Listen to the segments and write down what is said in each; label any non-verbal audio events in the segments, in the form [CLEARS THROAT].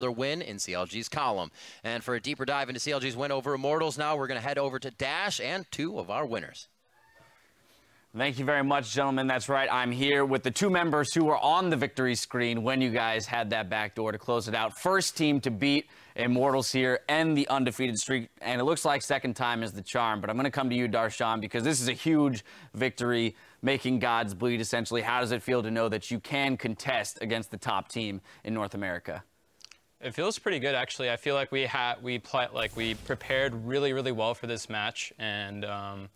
their win in CLG's column. And for a deeper dive into CLG's win over Immortals now, we're going to head over to Dash and two of our winners. Thank you very much, gentlemen. That's right. I'm here with the two members who were on the victory screen when you guys had that back door to close it out. First team to beat Immortals here and the undefeated streak. And it looks like second time is the charm. But I'm going to come to you, Darshan, because this is a huge victory, making gods bleed, essentially. How does it feel to know that you can contest against the top team in North America? It feels pretty good, actually. I feel like we had we play, like we prepared really, really well for this match, and um,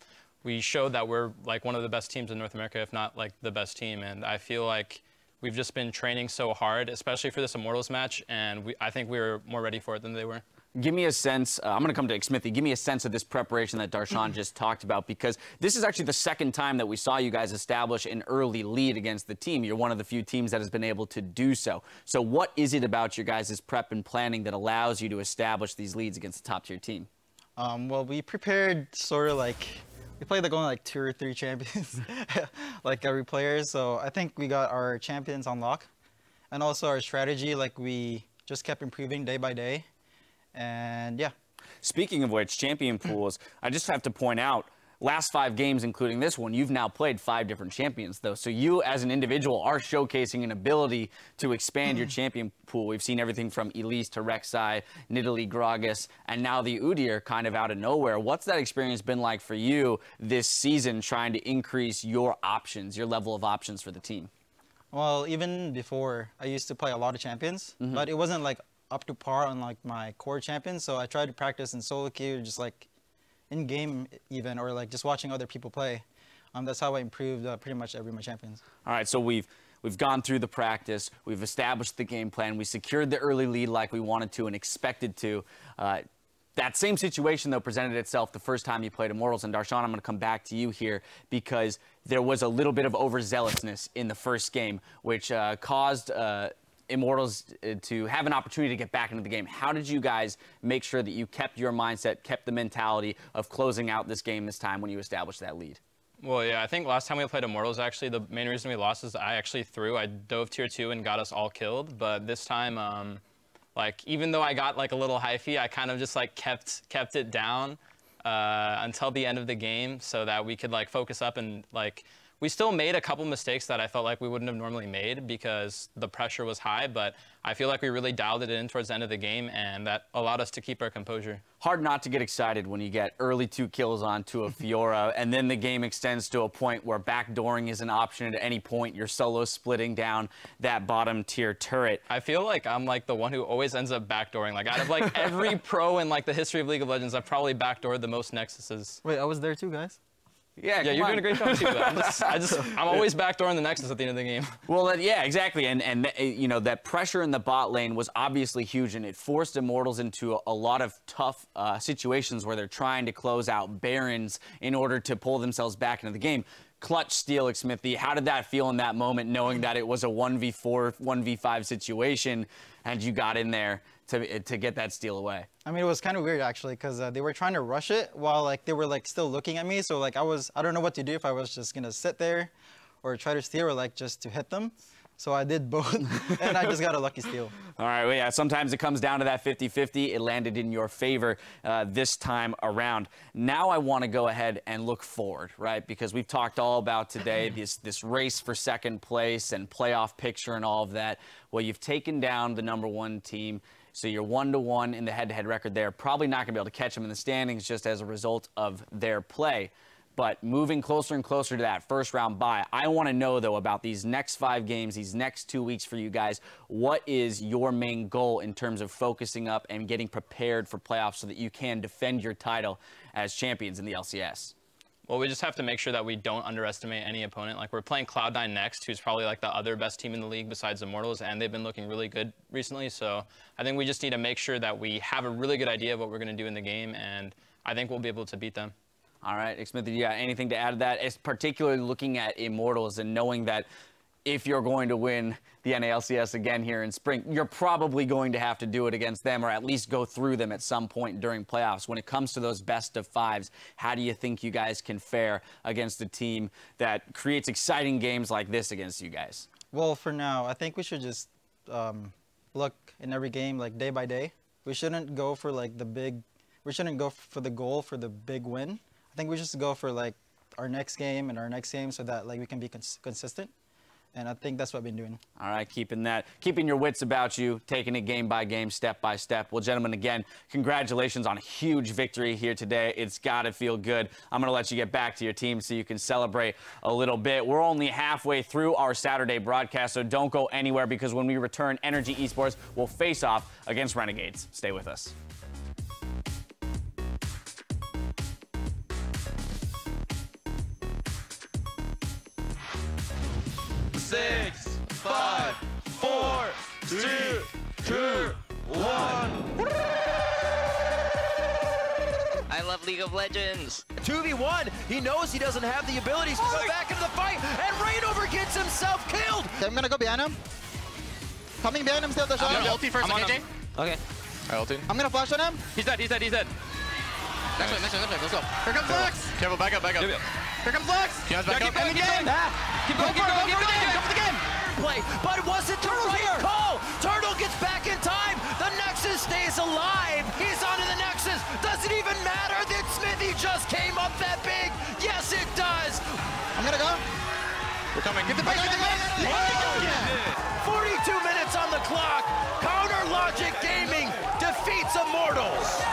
we showed that we're like one of the best teams in North America, if not like the best team. And I feel like we've just been training so hard, especially for this Immortals match, and we, I think we were more ready for it than they were. Give me a sense. Uh, I'm going to come to Xmithie. Give me a sense of this preparation that Darshan just talked about because this is actually the second time that we saw you guys establish an early lead against the team. You're one of the few teams that has been able to do so. So, what is it about your guys' prep and planning that allows you to establish these leads against the top tier team? Um, well, we prepared sort of like we played like only like two or three champions, [LAUGHS] like every player. So I think we got our champions on lock, and also our strategy. Like we just kept improving day by day, and yeah. Speaking of which, champion pools, I just have to point out last five games, including this one, you've now played five different champions, though. So you, as an individual, are showcasing an ability to expand your champion pool. We've seen everything from Elise to Rek'Sai, Nidalee, Gragas, and now the Udyr kind of out of nowhere. What's that experience been like for you this season, trying to increase your options, your level of options for the team? Well, even before, I used to play a lot of champions, mm -hmm. but it wasn't like up to par on like my core champions. So I tried to practice in solo queue, just like in game even, or like just watching other people play. Um, that's how I improved uh, pretty much every of my champions. All right, so we've we've gone through the practice, we've established the game plan, we secured the early lead like we wanted to and expected to. Uh, that same situation, though, presented itself the first time you played Immortals. And Darshan, I'm going to come back to you here because there was a little bit of overzealousness in the first game, which uh, caused uh, Immortals uh, to have an opportunity to get back into the game. How did you guys make sure that you kept your mindset, kept the mentality of closing out this game this time when you established that lead? Well, yeah, I think last time we played Immortals, actually, the main reason we lost is I actually threw. I dove tier two and got us all killed. But this time, um, like, even though I got like a little hyphy, I kind of just like kept kept it down uh, until the end of the game so that we could like focus up and like we still made a couple mistakes that I felt like we wouldn't have normally made because the pressure was high, but I feel like we really dialed it in towards the end of the game, and that allowed us to keep our composure. Hard not to get excited when you get early two kills onto a [LAUGHS] Fiora, and then the game extends to a point where backdooring is an option at any point. You're solo splitting down that bottom tier turret. I feel like I'm like the one who always ends up backdooring. Like out of like [LAUGHS] every pro in like the history of League of Legends, I've probably backdoored the most Nexuses. Wait, I was there too, guys. Yeah, yeah, you're on. doing a great job too. I'm just, I just, [LAUGHS] I'm always backdooring the Nexus at the end of the game. Well, that, yeah, exactly, and and you know that pressure in the bot lane was obviously huge, and it forced Immortals into a, a lot of tough uh, situations where they're trying to close out Barons in order to pull themselves back into the game. Clutch steal, Xmithie. How did that feel in that moment, knowing that it was a 1v4, 1v5 situation, and you got in there to, to get that steal away. I mean, it was kind of weird actually, because uh, they were trying to rush it while like they were like still looking at me. So like I was, I don't know what to do if I was just gonna sit there, or try to steal, or like just to hit them. So I did both, [LAUGHS] and I just got a lucky steal. All right, well, yeah, sometimes it comes down to that 50-50. It landed in your favor uh, this time around. Now I want to go ahead and look forward, right? Because we've talked all about today [CLEARS THROAT] this, this race for second place and playoff picture and all of that. Well, you've taken down the number one team. So you're one to one in the head to head record there. Probably not going to be able to catch them in the standings just as a result of their play. But moving closer and closer to that first round bye, I want to know, though, about these next five games, these next two weeks for you guys. What is your main goal in terms of focusing up and getting prepared for playoffs so that you can defend your title as champions in the LCS? Well, we just have to make sure that we don't underestimate any opponent. Like, we're playing Cloud9 next, who's probably like the other best team in the league besides Immortals, and they've been looking really good recently. So I think we just need to make sure that we have a really good idea of what we're going to do in the game, and I think we'll be able to beat them. All right, Smith, do you got anything to add to that? It's particularly looking at Immortals and knowing that if you're going to win the NALCS again here in spring, you're probably going to have to do it against them or at least go through them at some point during playoffs. When it comes to those best of fives, how do you think you guys can fare against a team that creates exciting games like this against you guys? Well, for now, I think we should just um, look in every game like day by day. We shouldn't go for like the big. We shouldn't go for the goal for the big win. I think we just go for like our next game and our next game so that like we can be cons- consistent. And I think that's what I've been doing. All right, keeping that, keeping your wits about you, taking it game by game, step by step. Well, gentlemen, again, congratulations on a huge victory here today. It's got to feel good. I'm going to let you get back to your team so you can celebrate a little bit. We're only halfway through our Saturday broadcast, so don't go anywhere because when we return, Energy Esports will face off against Renegades. Stay with us. Six, five, four, three, two, one. I love League of Legends. 2v1. He knows he doesn't have the abilities to go back into the fight, and Reignover gets himself killed. I'm gonna go behind him. Coming behind him still, the I'm shot. gonna ulti first, I'm on okay, him. Okay. I ulted. I'm gonna flash on him. He's dead. He's dead. He's dead. Next one, next one, next one. Let's go. Here comes Lux! Careful, back up, back up. Here comes Lux. Jones back up. Keep going, keep going. Keep going, keep going, keep going. For the game. Play, but it wasn't the right here. call. Turtle gets back in time. The Nexus stays alive. He's onto the Nexus. Doesn't even matter that Xmithie just came up that big. Yes, it does. I'm gonna go. We're coming. Get the back. Get the back. Oh, yeah. 42 minutes on the clock. Counter Logic Gaming defeats Immortals.